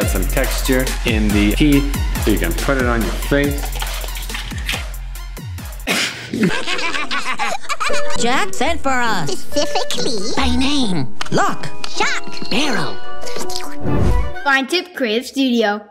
got some texture in the teeth, so you can put it on your face. Jack sent for us. Specifically, By name. Lock. Shock. Barrel. Fine Tip Creative Studio.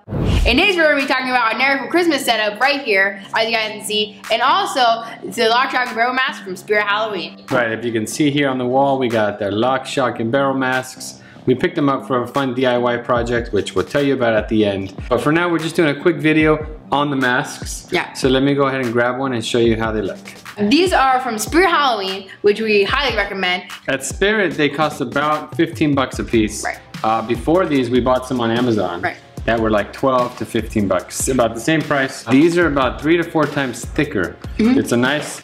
In this video, we're going to be talking about our Nightmare Before Christmas setup right here, as you guys can see, and also the Lock, Shock, and Barrel mask from Spirit Halloween. Right, if you can see here on the wall, we got their lock, shock, and barrel masks. We picked them up for a fun DIY project, which we'll tell you about at the end. But for now, we're just doing a quick video on the masks. Yeah. So let me go ahead and grab one and show you how they look. These are from Spirit Halloween, which we highly recommend. At Spirit, they cost about 15 bucks a piece. Right. Uh, before these, we bought some on Amazon. Right. That were like 12 to 15 bucks, about the same price. These are about three to four times thicker. Mm-hmm. It's a nice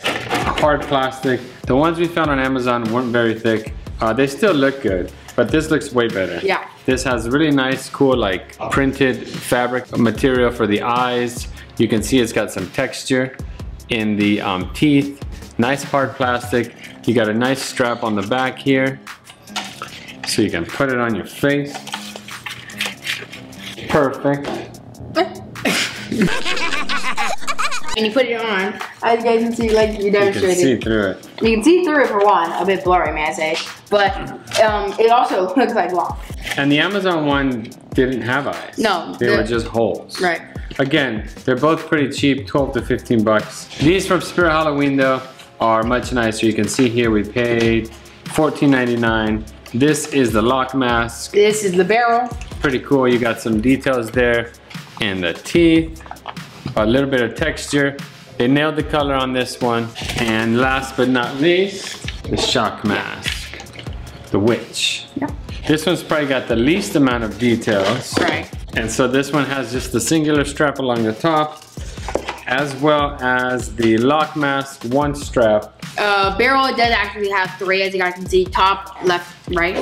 hard plastic. The ones we found on Amazon weren't very thick. Uh, they still look good, but this looks way better. Yeah. This has really nice, cool, like printed fabric material for the eyes. You can see it's got some texture in the um, teeth. Nice hard plastic. You got a nice strap on the back here. So you can put it on your face. Perfect. When you put it on, as you guys can see, like you demonstrated. You can see through it. you can see through it for one, a bit blurry, may I say, but um, it also looks like lock. And the Amazon one didn't have eyes. No, They the- were just holes. Right. Again, they're both pretty cheap, 12 to 15 bucks. These from Spirit Halloween though are much nicer. You can see here we paid $14.99. This is the lock mask. This is the barrel. Pretty cool. You got some details there And the teeth, a little bit of texture. They nailed the color on this one. And last but not least, the shock mask, the witch. Yeah. This one's probably got the least amount of details. Right. And so this one has just the singular strap along the top, as well as the lock mask, one strap. Uh, barrel does actually have three, as you guys can see, top, left, right.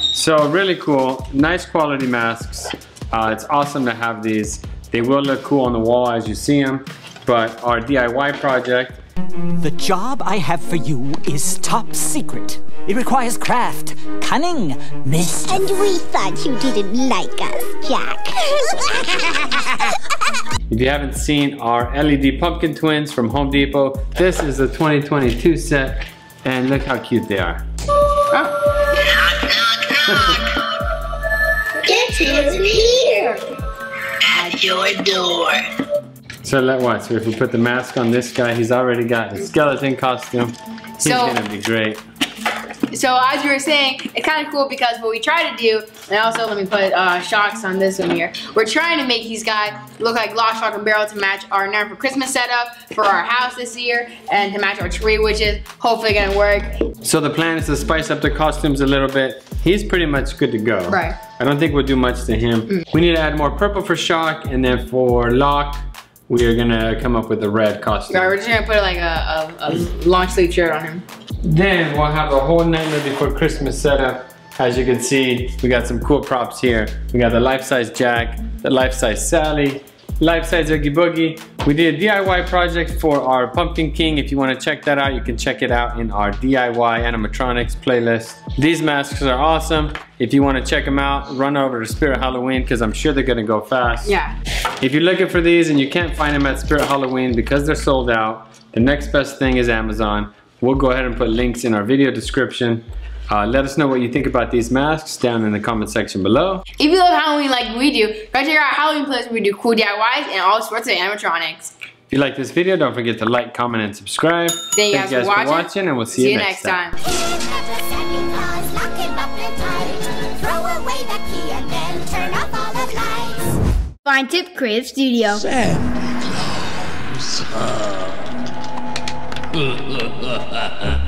So really cool, nice quality masks. Uh, it's awesome to have these. They will look cool on the wall as you see them, but our DIY project, The job I have for you is top secret. It requires craft, cunning, mischief. and we thought you didn't like us, Jack. if you haven't seen our LED pumpkin twins from Home Depot, this is the 2022 set, and look how cute they are. Knock knock knock. Guess who's here? At your door. So let watch, so if we put the mask on this guy, he's already got his skeleton costume. He's So- gonna be great. So as you were saying, it's kind of cool because what we try to do, and also let me put uh, shocks on this one here. We're trying to make these guys look like Lock, Shock, and Barrel to match our Nightmare Before Christmas setup for our house this year, and to match our tree, which is hopefully gonna work. So the plan is to spice up the costumes a little bit. He's pretty much good to go. Right. I don't think we'll do much to him. We need to add more purple for Shock, and then for Lock, we are gonna come up with a red costume. Yeah, we're just gonna put like a, a, a long sleeve shirt on him. Then we'll have a whole Nightmare Before Christmas setup. As you can see, we got some cool props here. We got the life-size Jack, the life-size Sally, life-size Oogie Boogie. We did a DIY project for our Pumpkin King. If you wanna check that out, you can check it out in our DIY animatronics playlist. These masks are awesome. If you wanna check them out, run over to Spirit Halloween because I'm sure they're gonna go fast. Yeah. If you're looking for these and you can't find them at Spirit Halloween because they're sold out, the next best thing is Amazon. We'll go ahead and put links in our video description. Uh, let us know what you think about these masks down in the comment section below. If you love Halloween like we do, go check out our Halloween playlist where we do cool DIYs and all sorts of animatronics. If you like this video, don't forget to like, comment, and subscribe. Thank you guys, for, watching. and we'll see, you next time. Lock Fine Tip Creative Studio. Santa Claus.